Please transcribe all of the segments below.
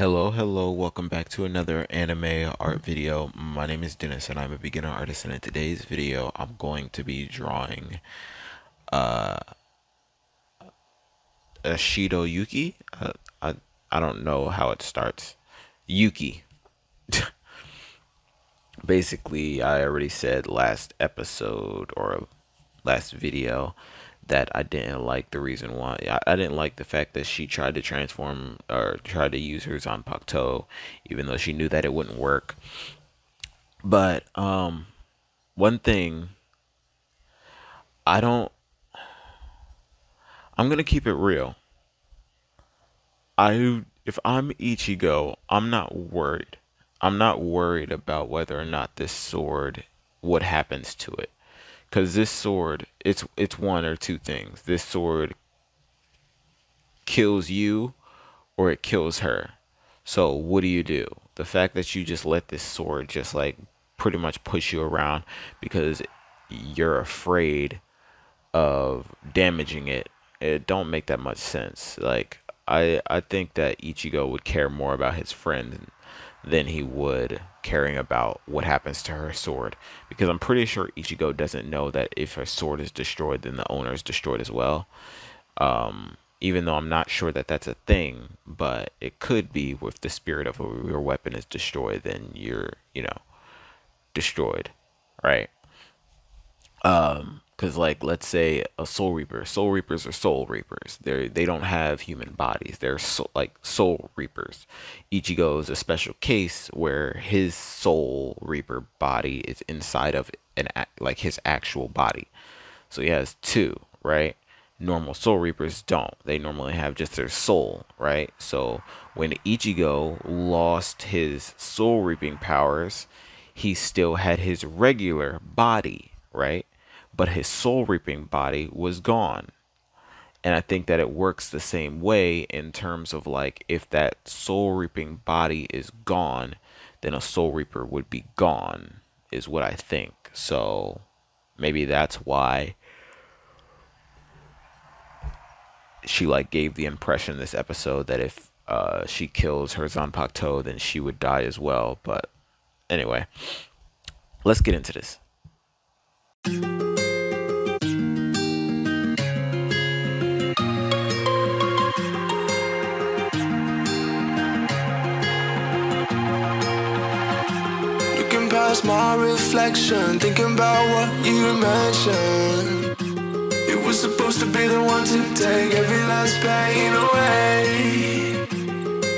Hello, hello, welcome back to another anime art video. My name is Dennis and I'm a beginner artist and in today's video I'm going to be drawing uh Shido Yuki. Uh, I I don't know how it starts. Yuki. Basically, I already said last episode or last video that I didn't like the reason why. I, I didn't like the fact that she tried to transform or tried to use her Zanpakuto, even though she knew that it wouldn't work. But um, one thing I don't. I'm gonna keep it real. I if I'm Ichigo, I'm not worried. I'm not worried about whether or not this sword what happens to it because this sword it's it's one or two things. This sword kills you or it kills her. So what do you do? The fact that you just let this sword just like pretty much push you around because you're afraid of damaging it it don't make that much sense. Like i i think that ichigo would care more about his friend than he would caring about what happens to her sword. Because I'm pretty sure Ichigo doesn't know that if her sword is destroyed, then the owner is destroyed as well. Um, even though I'm not sure that that's a thing, but it could be with the spirit of your weapon is destroyed, then you're, you know, destroyed, right? Um, because like let's say a soul reaper soul reapers are soul reapers. They they don't have human bodies. They're so, like soul reapers. Ichigo is a special case where his soul reaper body is inside of an like his actual body. So he has two right? Normal soul reapers don't. They normally have just their soul right? So when ichigo lost his soul reaping powers he still had his regular body right but his soul reaping body was gone. And I think that it works the same way in terms of like if that soul reaping body is gone, then a soul reaper would be gone, is what I think. So maybe that's why she like gave the impression this episode that if uh, she kills her Zanpakuto, then she would die as well. But anyway, let's get into this. Past my reflection, thinking about what you mentioned. It was supposed to be the one to take every last pain away.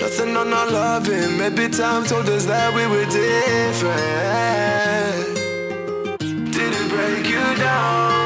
Nothing on our loving, maybe time told us that we were different. Did it break you down?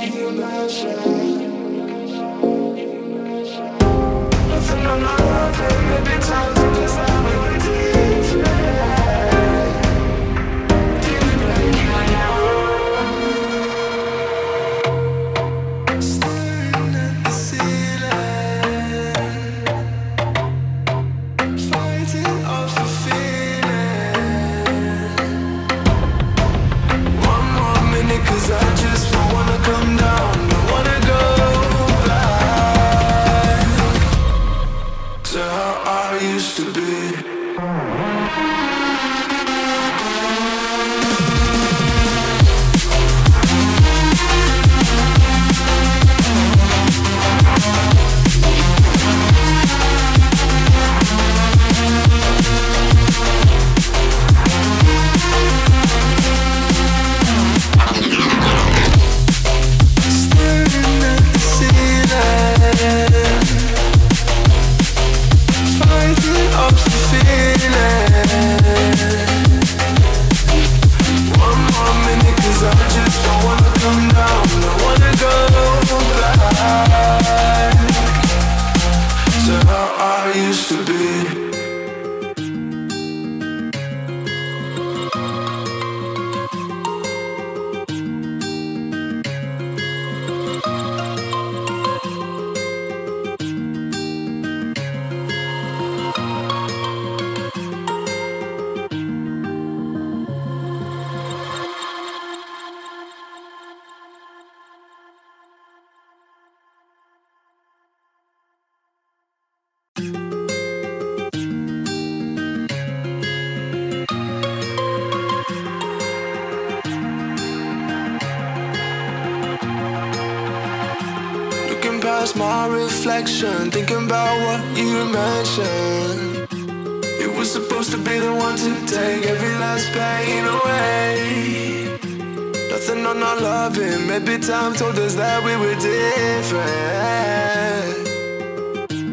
Nothing on my life, baby. time Past my reflection, thinking about what you mentioned. It was supposed to be the one to take every last pain away. Nothing on our loving, maybe time told us that we were different.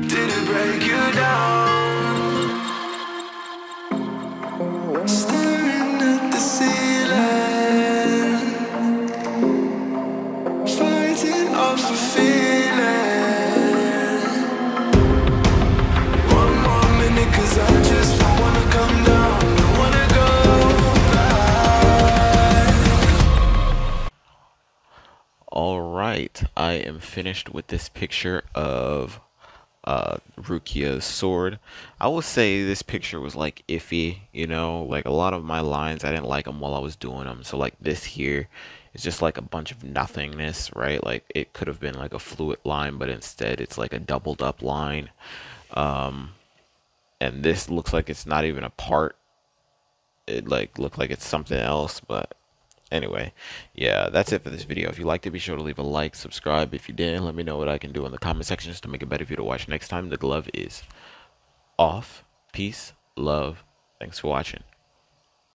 Did it break you down? Right, I am finished with this picture of uh Rukia's sword. I would say this picture was like iffy, you know, like a lot of my lines I didn't like them while I was doing them. So like this here is just like a bunch of nothingness, right? Like it could have been like a fluid line, but instead it's like a doubled up line. Um and this looks like it's not even a part. It like looked like it's something else, but Anyway, yeah, that's it for this video. If you liked it, be sure to leave a like, subscribe. If you didn't, let me know what I can do in the comment sections to make it better for you to watch next time. The glove is off. Peace, love. Thanks for watching.